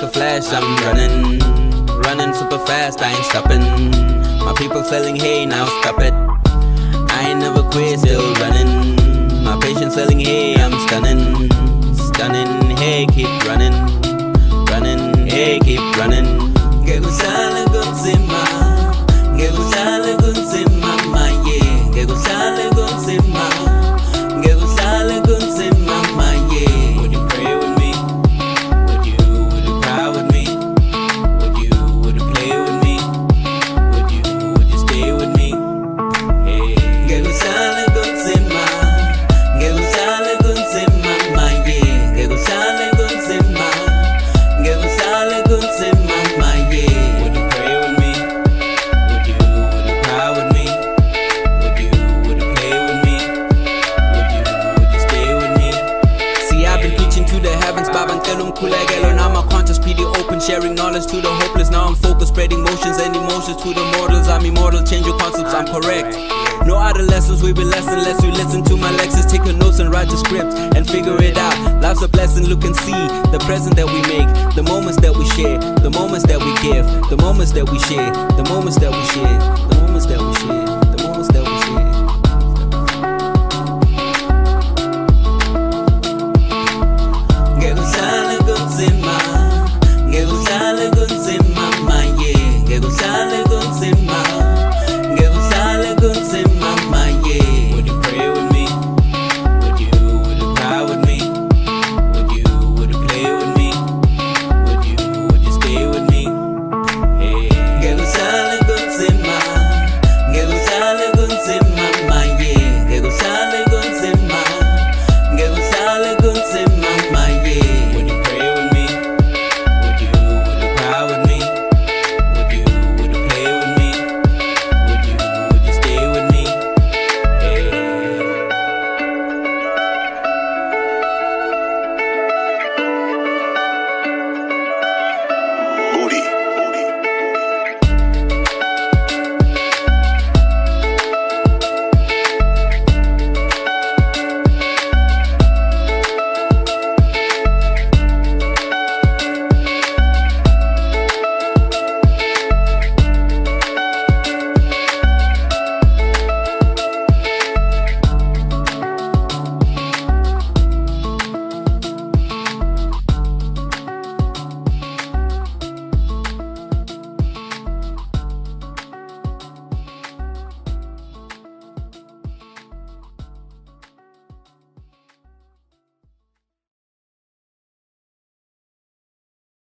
like a flash, I'm running. Running super fast, I ain't stopping. My people selling hay, now stop it. I ain't never quit, still running. My patience selling hay, I'm stunning. Stunning, hey, keep running. Running, hey, keep running. Sharing knowledge to the hopeless. Now I'm focused, spreading motions and emotions to the mortals. I'm immortal, change your concepts, I'm correct. No adolescents, we be less unless you listen to my lectures. Take a notes and write the script and figure it out. Life's a blessing, look and see the present that we make, the moments that we share, the moments that we give, the moments that we share, the moments that we share. de dulce